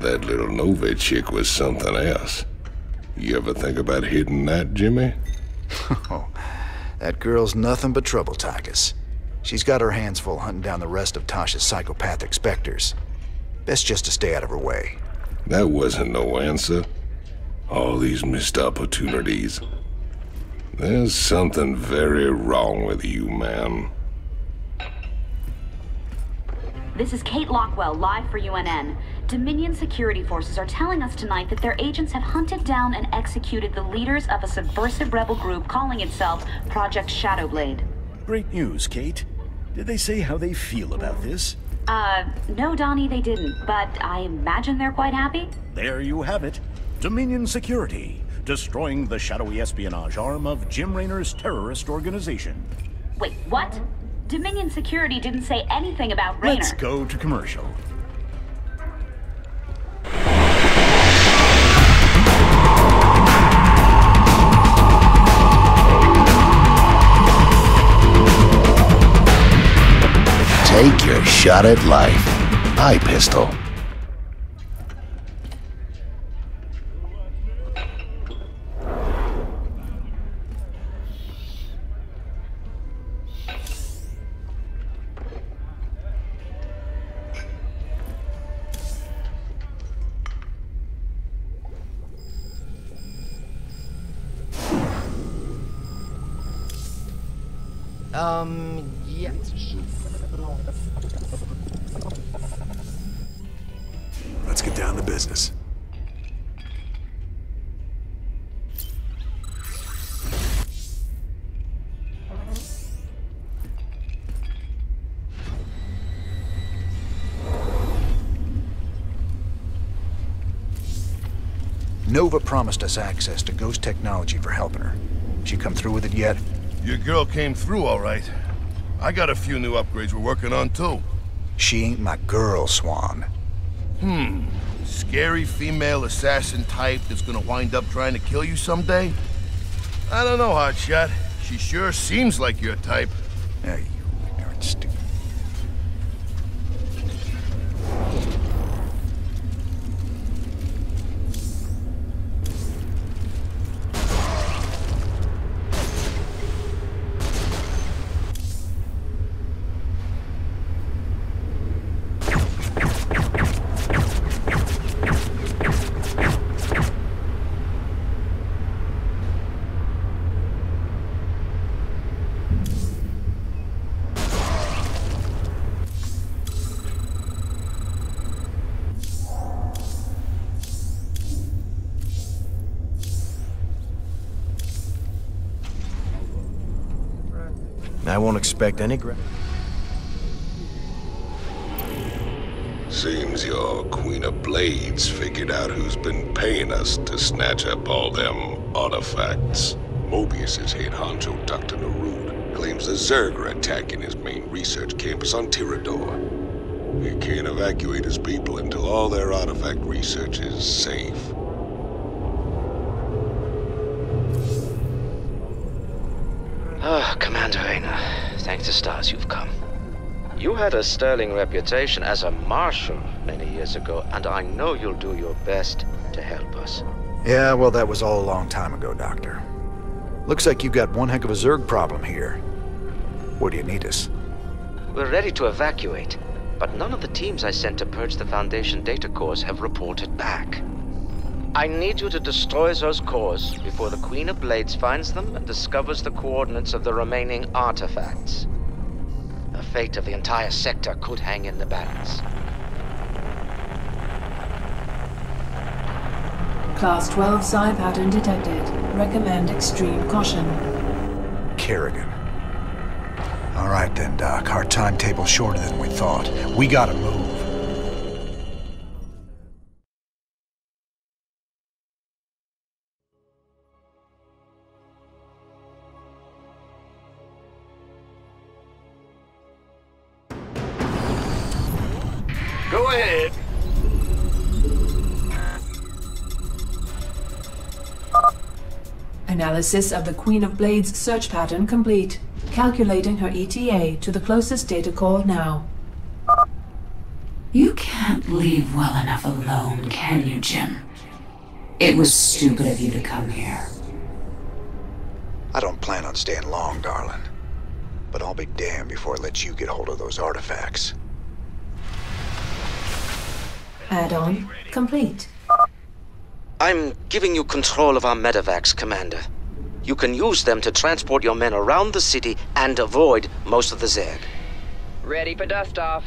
That little Nova chick was something else. You ever think about hitting that, Jimmy? oh, that girl's nothing but trouble, Tychus. She's got her hands full hunting down the rest of Tosh's psychopathic specters. Best just to stay out of her way. That wasn't no answer. All these missed opportunities. There's something very wrong with you, man. This is Kate Lockwell, live for UNN. Dominion security forces are telling us tonight that their agents have hunted down and executed the leaders of a subversive rebel group calling itself Project Shadowblade. Great news, Kate. Did they say how they feel about this? Uh, no, Donnie, they didn't, but I imagine they're quite happy. There you have it. Dominion Security, destroying the shadowy espionage arm of Jim Raynor's terrorist organization. Wait, what? Dominion Security didn't say anything about Raynor. Let's go to commercial. Take your shot at life. Eye pistol. Promised us access to Ghost technology for helping her. She come through with it yet? Your girl came through all right. I got a few new upgrades we're working on, too. She ain't my girl, Swann. Hmm. Scary female assassin type that's gonna wind up trying to kill you someday? I don't know, Hotshot. She sure seems like your type. Hey, expect any gra- Seems your Queen of Blades figured out who's been paying us to snatch up all them artifacts. Moebius Moebius's head honcho, Dr. Narud, claims the Zerg are attacking his main research campus on Tyrador. He can't evacuate his people until all their artifact research is safe. Ah, Commander Raynor. Thank the stars you've come. You had a sterling reputation as a marshal many years ago, and I know you'll do your best to help us. Yeah, well, that was all a long time ago, Doctor. Looks like you've got one heck of a Zerg problem here. Where do you need us? We're ready to evacuate, but none of the teams I sent to purge the Foundation data cores have reported back. I need you to destroy those cores before the Queen of Blades finds them and discovers the coordinates of the remaining artifacts. The fate of the entire sector could hang in the balance. Class 12 psi pattern detected. Recommend extreme caution. Kerrigan. All right then, Doc. Our timetable's shorter than we thought. We gotta move. Analysis of the Queen of Blades search pattern complete. Calculating her ETA to the closest data core now. You can't leave well enough alone, can you, Jim? It was stupid of you to come here. I don't plan on staying long, darling. But I'll be damned before I let you get hold of those artifacts. Add-on complete. I'm giving you control of our medevacs, Commander. You can use them to transport your men around the city and avoid most of the Zerg. Ready for dust off.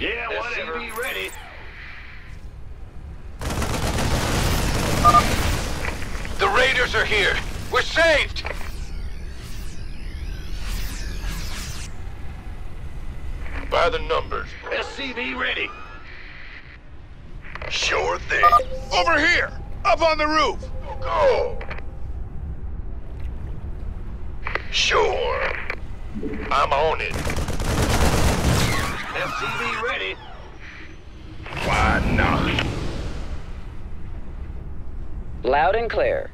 Yeah, whatever. SCV ready. The raiders are here. We're saved. By the numbers. SCV ready. Sure thing. Over here! Up on the roof! Go! Sure. I'm on it. SCV ready. Why not? Loud and clear.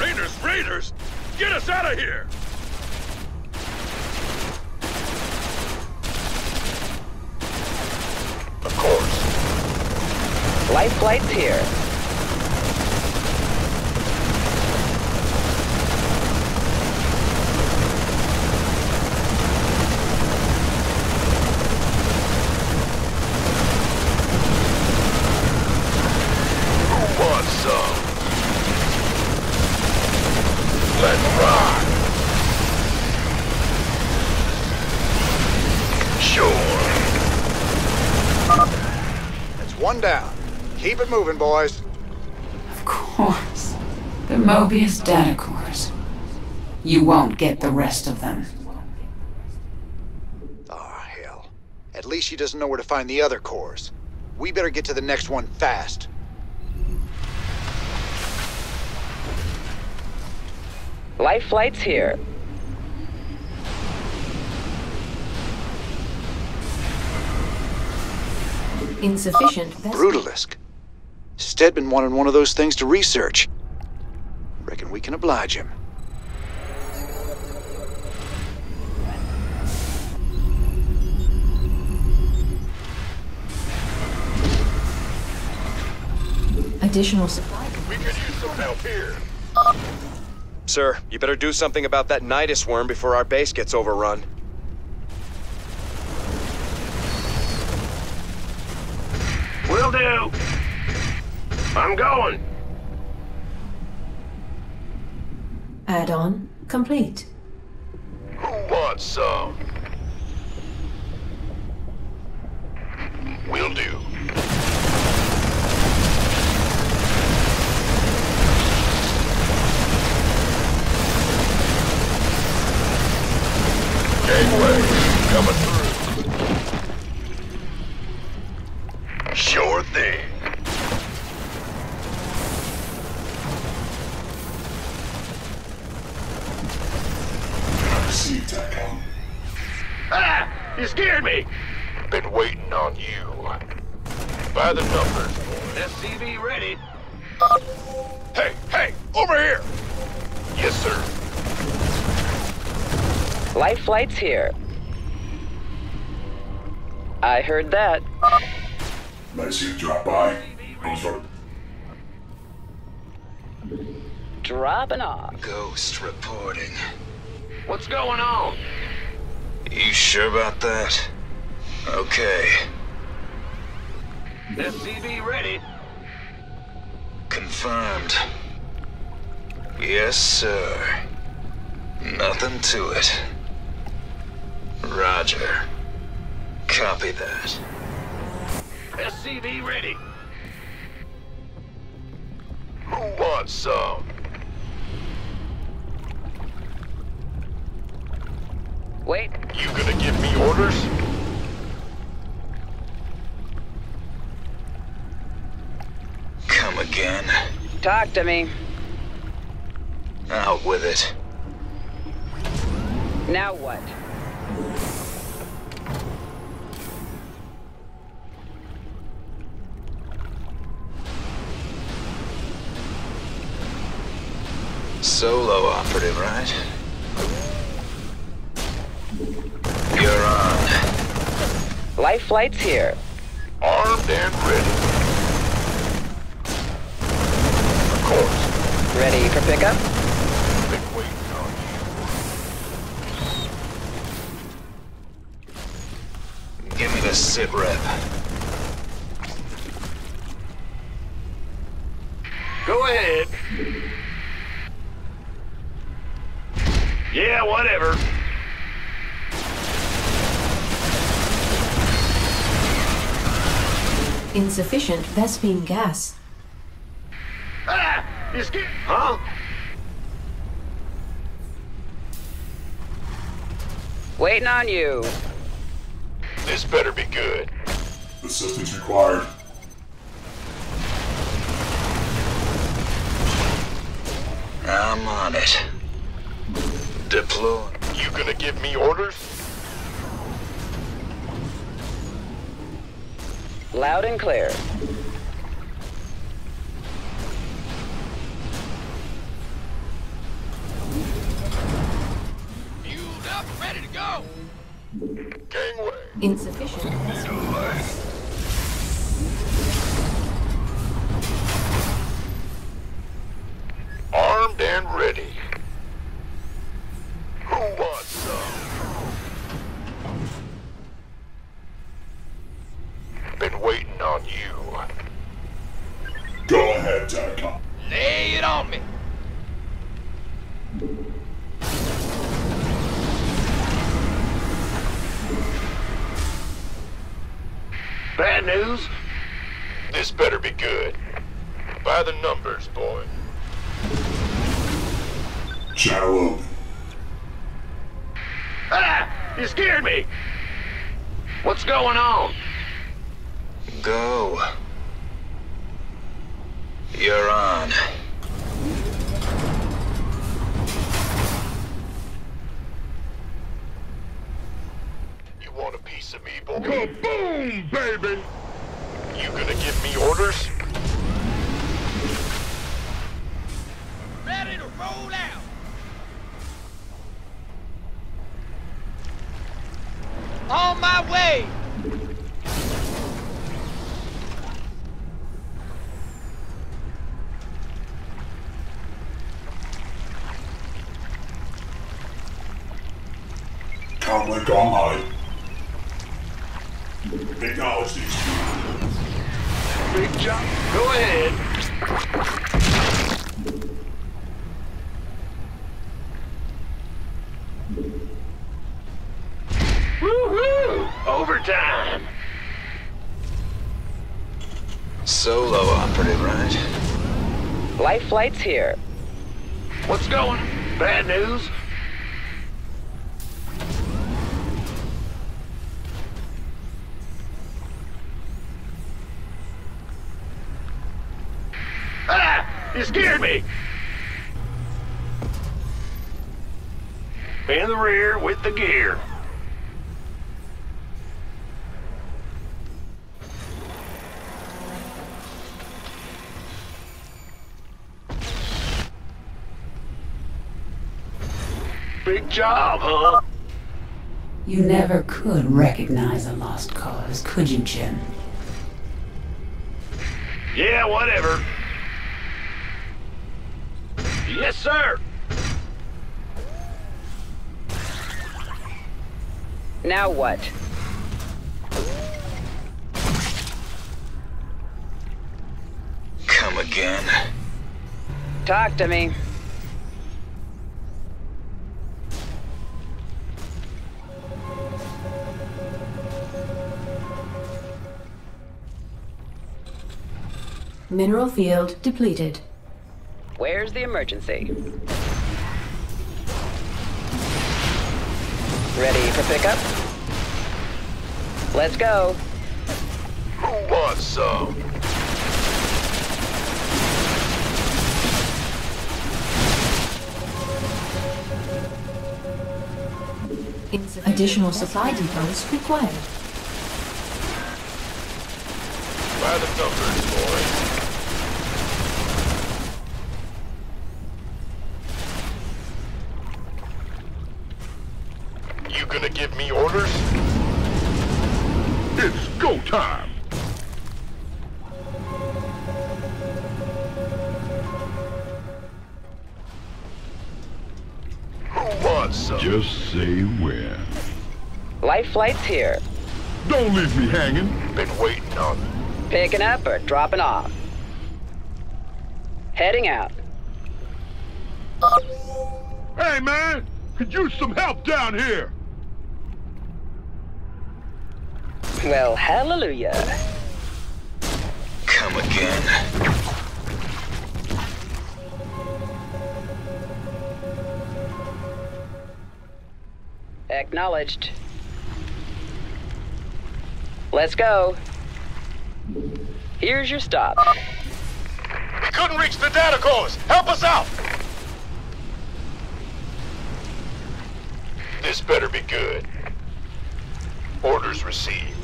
Raiders! Raiders! Get us out of here! Of course. Life flight's here. Who wants some? Let's rock! Sure. That's one down. Keep it moving, boys. Of course. The Moebius data cores. You won't get the rest of them. Ah, hell. At least she doesn't know where to find the other cores. We better get to the next one fast. Life flight's here. Insufficient. Brutalisk. Stetmann wanted one of those things to research. Reckon we can oblige him. Additional supply. We could use some help here. Sir, you better do something about that Nydus worm before our base gets overrun. Will do. I'm going. Add-on complete. Who wants some? Will do. Gateway coming through. Sure thing. By the numbers. SCV ready. Hey, hey, over here! Yes, sir. Life flight's here. I heard that. Nice you drop by. I'm sorry. Dropping off. Ghost reporting. What's going on? You sure about that? Okay. SCV ready. Confirmed. Yes, sir. Nothing to it. Roger. Copy that. SCV ready. Who wants some? Wait. You gonna give me orders? again. Talk to me. Out with it. Now what? Solo operative, right? You're on. Life flight's here. Armed and ready. For pickup? Been waiting on Give me the sit rep. Go ahead. Yeah, whatever. Insufficient Vespene gas. You? Huh? Waiting on you. This better be good. Assistance required. I'm on it. Deploy. You gonna give me orders? Loud and clear. Up, ready to go. Gangway. Insufficient Ready to roll out. On my way. Comlink on high. Acknowledge these Big job. Go ahead. Woohoo! Overtime! Solo operative, right? Life flight's here. What's going? Bad news? Big job, huh? You never could recognize a lost cause, could you, Jim? Yeah, whatever. Yes, sir. Now what? Come again. Talk to me. Mineral field depleted. Where's the emergency? Ready for pickup? Let's go. Who wants some? Additional supply depots required. By the numbers, flight's here. Don't leave me hanging. Been waiting on it. Picking up or dropping off? Heading out. Hey, man! Could use some help down here! Well, hallelujah. Come again. Acknowledged. Let's go. Here's your stop. We couldn't reach the data cores. Help us out! This better be good. Orders received.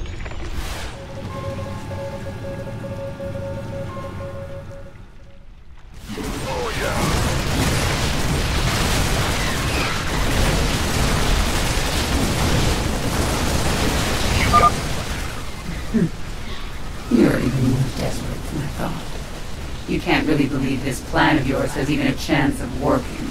Oh, yeah. You're even more desperate than I thought. You can't really believe this plan of yours has even a chance of working.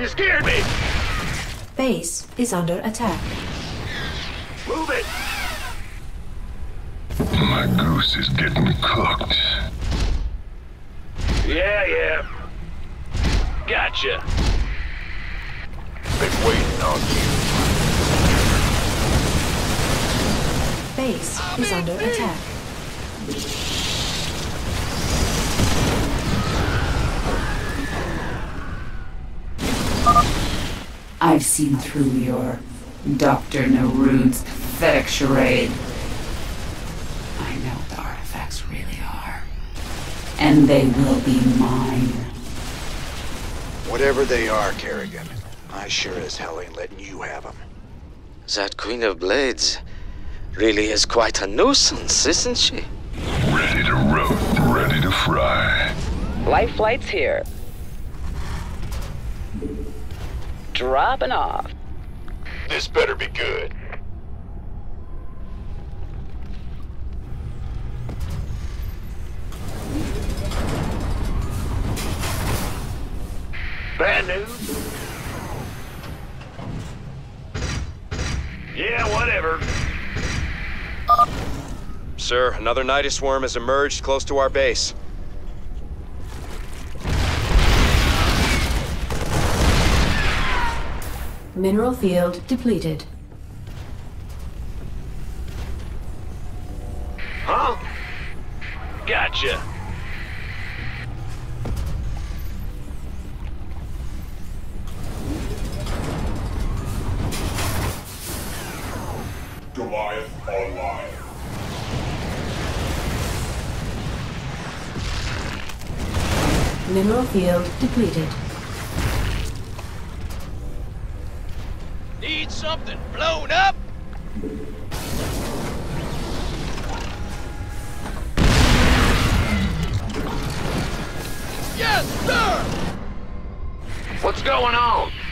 You scared me! Base is under attack. Move it! My goose is getting cooked. Yeah, yeah. Gotcha. Been waiting on you. Base is under attack. I've seen through your Dr. Narud's pathetic charade. I know what the artifacts really are. And they will be mine. Whatever they are, Kerrigan, I sure as hell ain't letting you have them. That Queen of Blades really is quite a nuisance, isn't she? Ready to roast, ready to fry. Life flight's here. Dropping off. This better be good. Bad news? Yeah, whatever. Sir, another Nydus worm has emerged close to our base. Mineral field depleted. Huh? Gotcha. Goliath online. Mineral field depleted. Going on?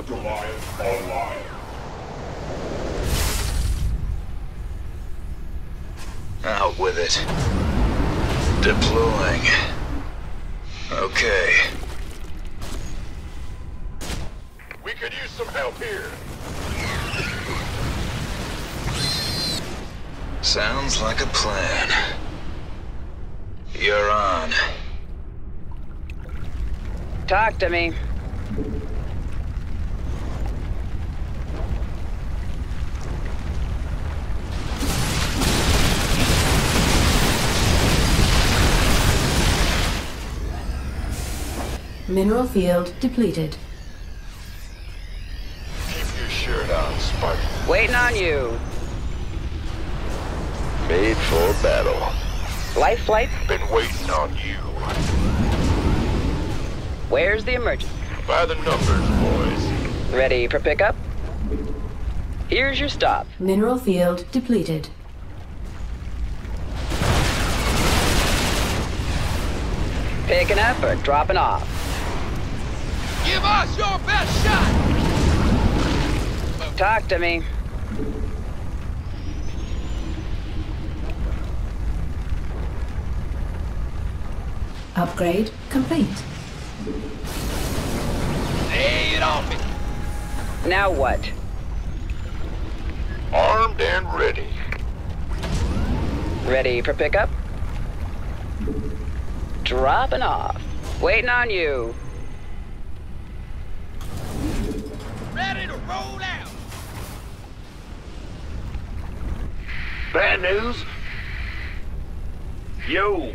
To provide online. Out with it. Deploying. Okay. We could use some help here. Sounds like a plan. You're on. Talk to me. Mineral field depleted. Keep your shirt on, Spartan. Waiting on you. Made for battle. Life flight? Been waiting on you. Where's the emergency? By the numbers, boys. Ready for pickup? Here's your stop. Mineral field depleted. Picking up or dropping off? Give us your best shot! Talk to me. Upgrade complete. Lay it on me. Now what? Armed and ready. Ready for pickup? Dropping off. Waiting on you. Ready to roll out. Bad news? Yo.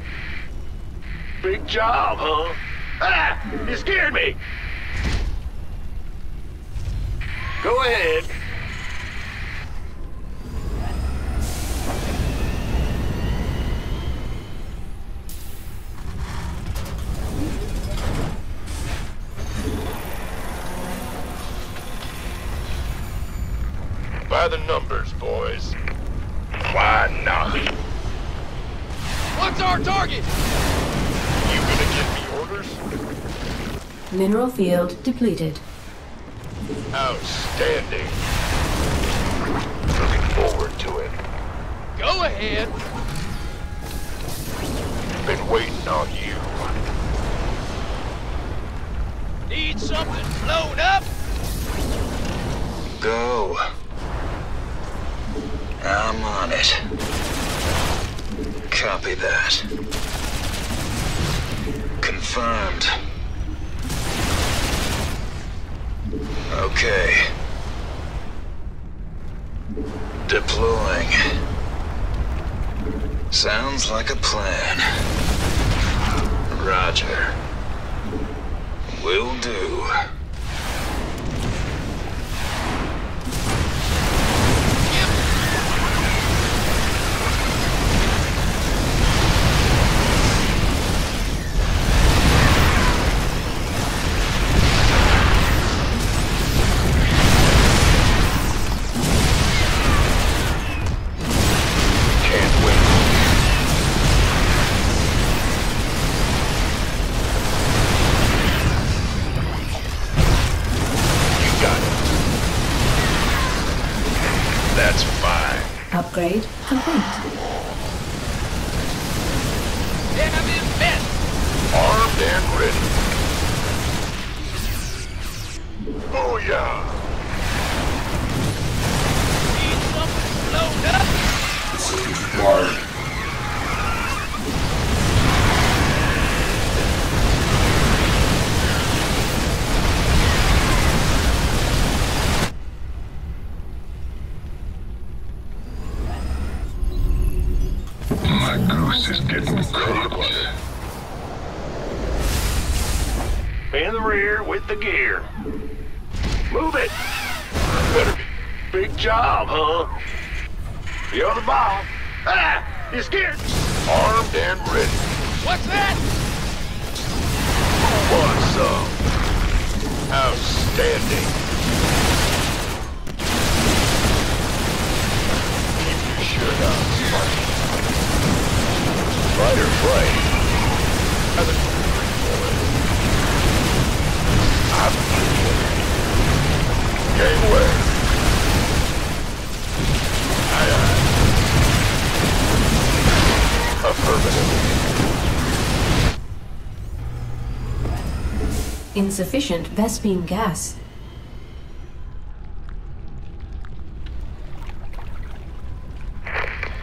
Big job, huh? Ah! You scared me! Go ahead. By the numbers, boys. Why not? What's our target? You gonna give me orders? Mineral field depleted. Outstanding. Looking forward to it. Go ahead. Been waiting on you. Need something blown up? Go. I'm on it. Copy that. Confirmed. Okay. Deploying. Sounds like a plan. Roger. Will do. is geared. Armed and ready. What's that? Want some? Outstanding. Keep your shirt out, Fight or flight. I'm Game away. Aye, aye boys. Insufficient Vespene gas.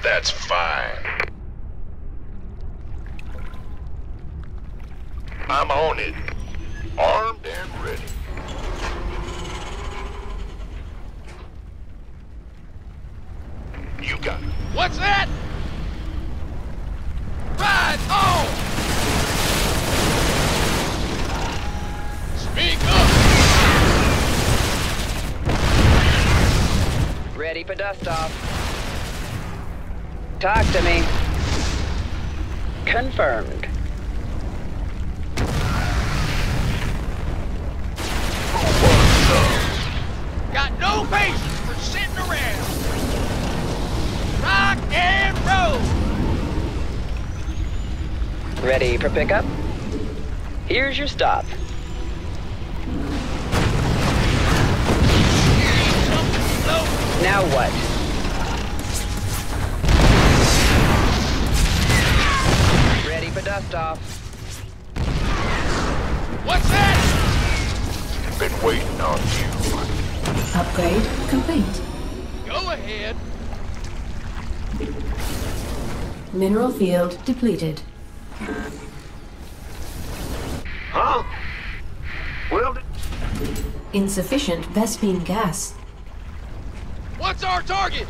That's fine. I'm on it. Armed and ready. You got it. What's that? Right on! Speak up! Ready for dust off. Talk to me. Confirmed. Got no patience for sitting around. Rock and roll! Ready for pickup? Here's your stop. Now what? Ready for dust off. What's that? Been waiting on you. Upgrade complete. Go ahead. Mineral field depleted. Huh? Well, Insufficient Vespene gas. What's our target?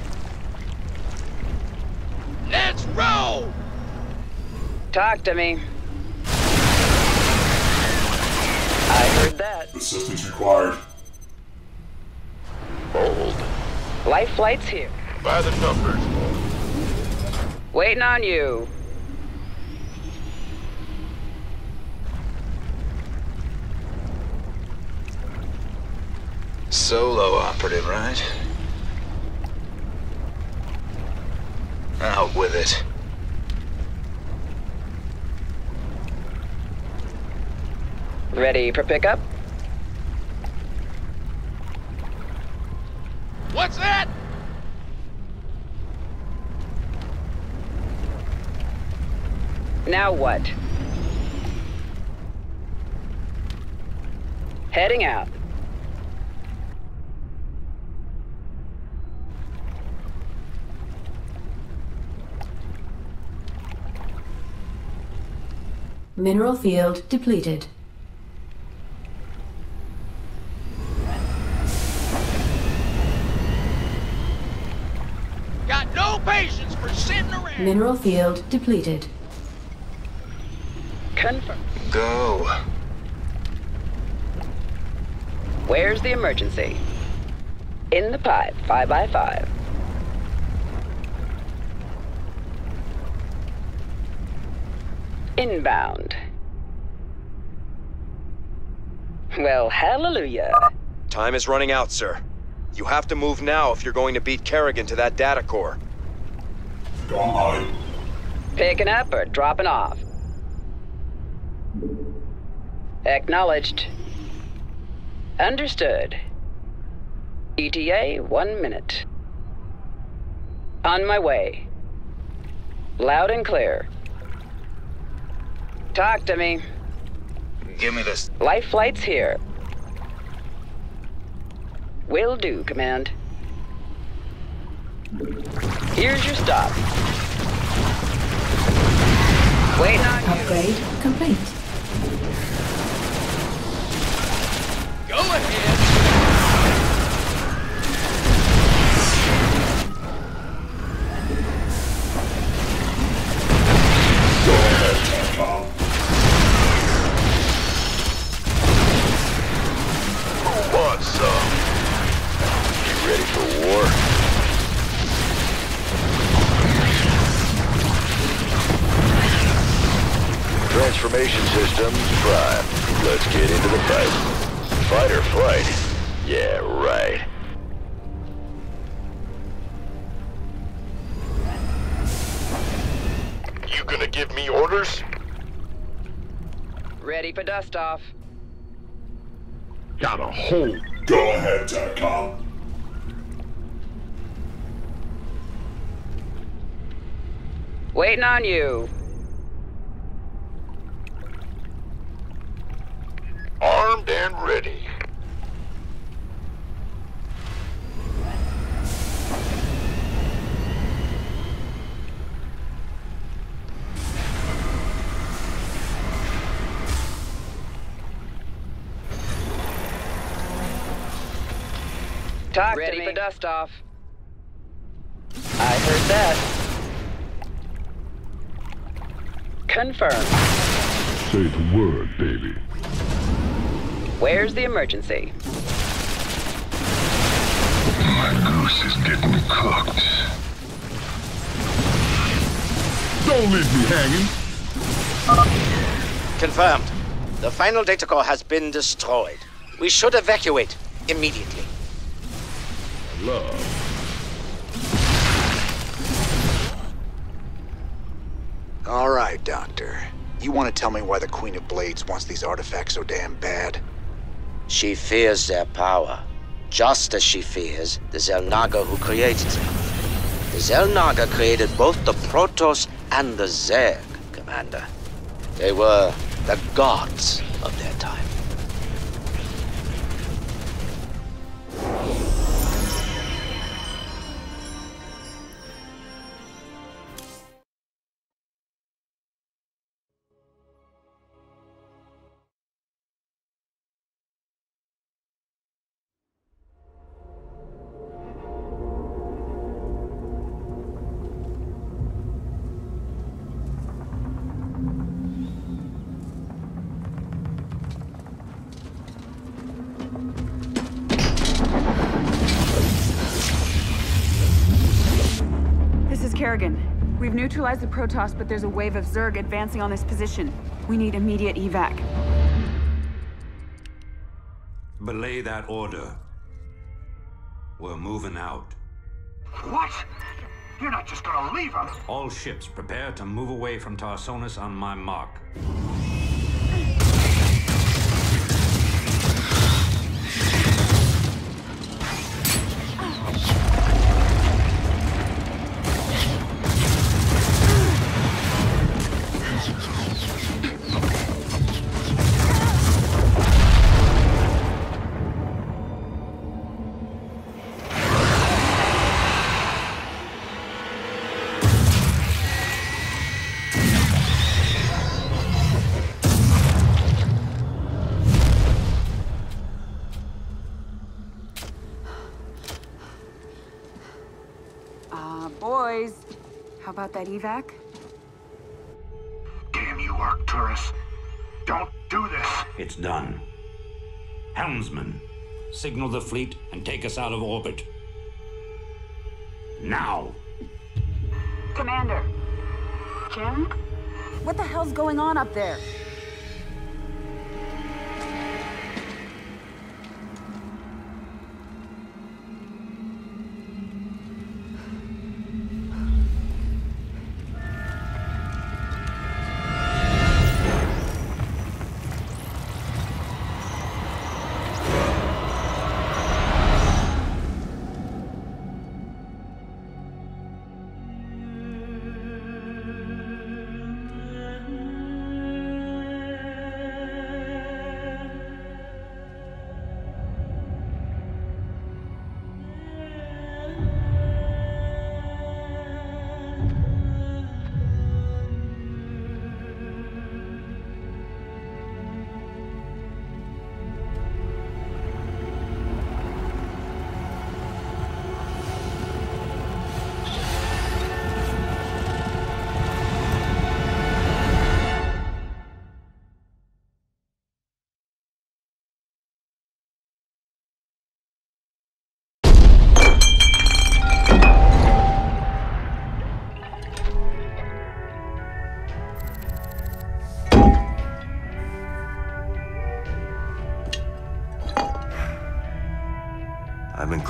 Let's roll! Talk to me. I heard that. Assistance required. bold. Life flight's here. By the numbers. Waiting on you. Solo operative, right? Out with it. Ready for pickup? What's that? Now what? Heading out. Mineral field depleted. Got no patience for sitting around. Mineral field depleted. Confirm. Go. Where's the emergency? In the pipe, 5 by 5 Inbound. Well, hallelujah. Time is running out, sir. You have to move now if you're going to beat Kerrigan to that data core. Gone Picking up or dropping off? Acknowledged. Understood. ETA, one minute. On my way. Loud and clear. Talk to me. Give me this. Life flight's here. Will do, Command. Here's your stop. Waiting on you. Upgrade complete. Got a hold. Go ahead, TACOM. Waiting on you. Talk Ready to me. for dust off. I heard that. Confirmed. Say the word, baby. Where's the emergency? My goose is getting cooked. Don't leave me hanging. Confirmed. The final data core has been destroyed. We should evacuate immediately. Love. All right, Doctor. You want to tell me why the Queen of Blades wants these artifacts so damn bad? She fears their power, just as she fears the Xel'Naga who created them. The Xel'Naga created both the Protoss and the Zerg, Commander. They were the gods of their time. We've neutralized the Protoss, but there's a wave of Zerg advancing on this position. We need immediate evac. Belay that order. We're moving out. What? You're not just gonna leave us. All ships prepare to move away from Tarsonis on my mark. About that evac? Damn you, Arcturus. Don't do this. It's done. Helmsman, signal the fleet and take us out of orbit. Now! Commander. Jim? What the hell's going on up there?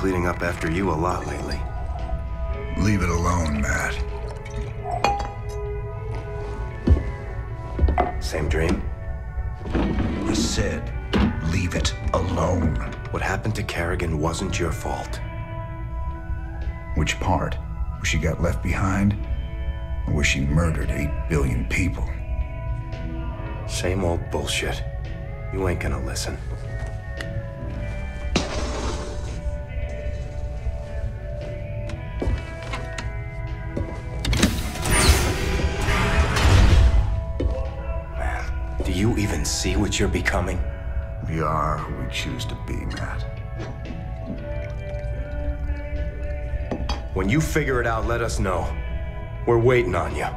Cleaning up after you a lot lately. Leave it alone, Matt. Same dream? I said, leave it alone. What happened to Kerrigan wasn't your fault. Which part? Where she got left behind? Or where she murdered eight billion people? Same old bullshit. You ain't gonna listen. see what you're becoming? We are who we choose to be, Matt. When you figure it out, let us know. We're waiting on you.